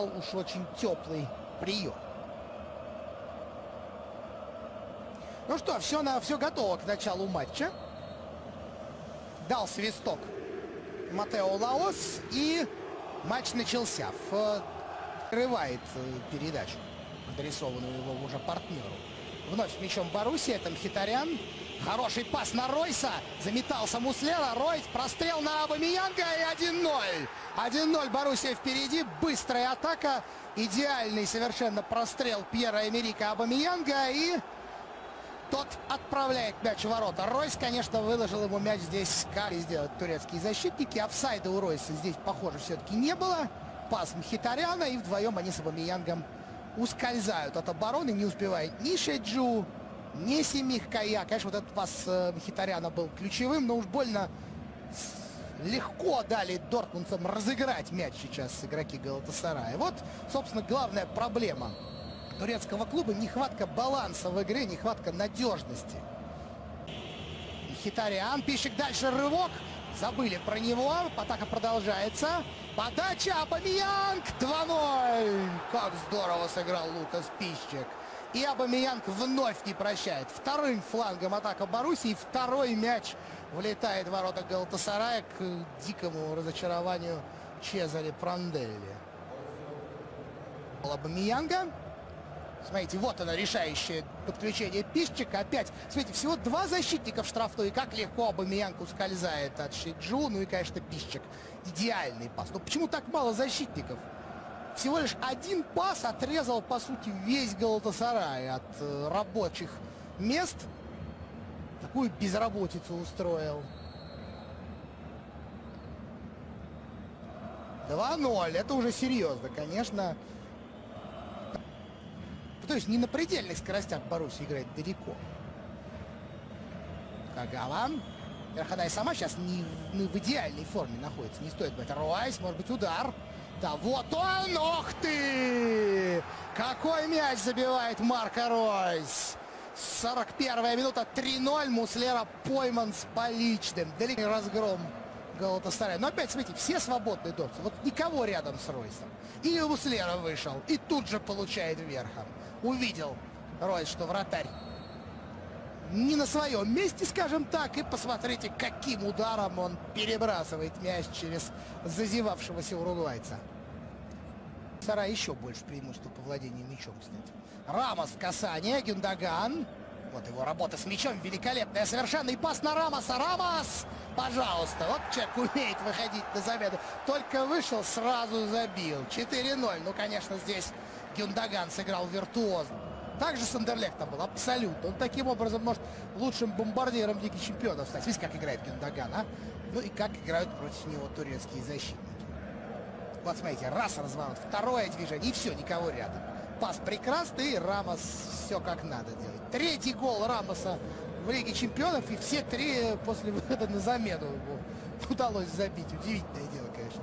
уж очень теплый прием. Ну что, все, на, все готово к началу матча. Дал свисток Матео Лаос и матч начался. Открывает э, передачу, адресованную его уже партнеру. Вновь мячом Боруссия, это Мхитарян. Хороший пас на Ройса. Заметался Муслера. Ройс прострел на Абамиянга и 1-0. 1-0 Боруссия впереди. Быстрая атака. Идеальный совершенно прострел Пьера Эмерика Абамиянга. И тот отправляет мяч в ворота. Ройс, конечно, выложил ему мяч здесь, как сделать турецкие защитники. Офсайда у Ройса здесь, похоже, все-таки не было. Пас Мхитаряна. И вдвоем они с Абамиянгом ускользают от обороны. Не успевает ни Шеджу, не Семих Кая. Конечно, вот этот пас э, Хитаряна был ключевым, но уж больно легко дали дортмундцам разыграть мяч сейчас игроки Галатасарая. Вот, собственно, главная проблема турецкого клуба. Нехватка баланса в игре, нехватка надежности. Хитариан, Пищик дальше рывок. Забыли про него. Атака продолжается. Подача Абамиянг 2-0. Как здорово сыграл Лукас Пищик. И Абамиянг вновь не прощает. Вторым флангом атака Боруссии. Второй мяч влетает в ворота Галатасарая к дикому разочарованию Чезаре Пранделли. Абамиянга. Смотрите, вот оно решающее подключение Пищика. Опять, смотрите, всего два защитника в штрафной. Как легко Абамиянг ускользает от Шиджу. Ну и, конечно, Пищик. Идеальный пас. Но почему так мало защитников? всего лишь один пас отрезал, по сути, весь Галатасарай от э, рабочих мест. Такую безработицу устроил. 2-0. Это уже серьезно, конечно. То есть не на предельных скоростях Баруси играет далеко. Кагалан. Верходай сама сейчас не, не в идеальной форме находится. Не стоит быть. Руайс, может быть, удар. Да, вот он! Ох ты! Какой мяч забивает Марко Ройс! 41 минута, 3-0. Муслера пойман с поличным. Далекий разгром Галатасарая. Но опять, смотрите, все свободные дорцы. Вот никого рядом с Ройсом. И Муслера вышел. И тут же получает верхом. Увидел Ройс, что вратарь не на своем месте, скажем так. И посмотрите, каким ударом он перебрасывает мяч через зазевавшегося уругвайца. Сара еще больше преимущества по владению мячом, кстати. Рамос касание, Гюндаган. Вот его работа с мячом великолепная. Совершенный пас на Рамоса. Рамос! Пожалуйста, вот человек умеет выходить на замену. Только вышел, сразу забил. 4-0. Ну, конечно, здесь Гюндаган сыграл виртуозно. Также Сандерлех там был, абсолютно. Он таким образом может лучшим бомбардиром Лиги Чемпионов стать. Видите, как играет Гюндаган, а? Ну и как играют против него турецкие защитники. Вот смотрите, раз разворот, второе движение, и все, никого рядом. Пас прекрасный, и Рамос все как надо делает. Третий гол Рамоса в Лиге Чемпионов, и все три после выхода на замену удалось забить. Удивительное дело, конечно.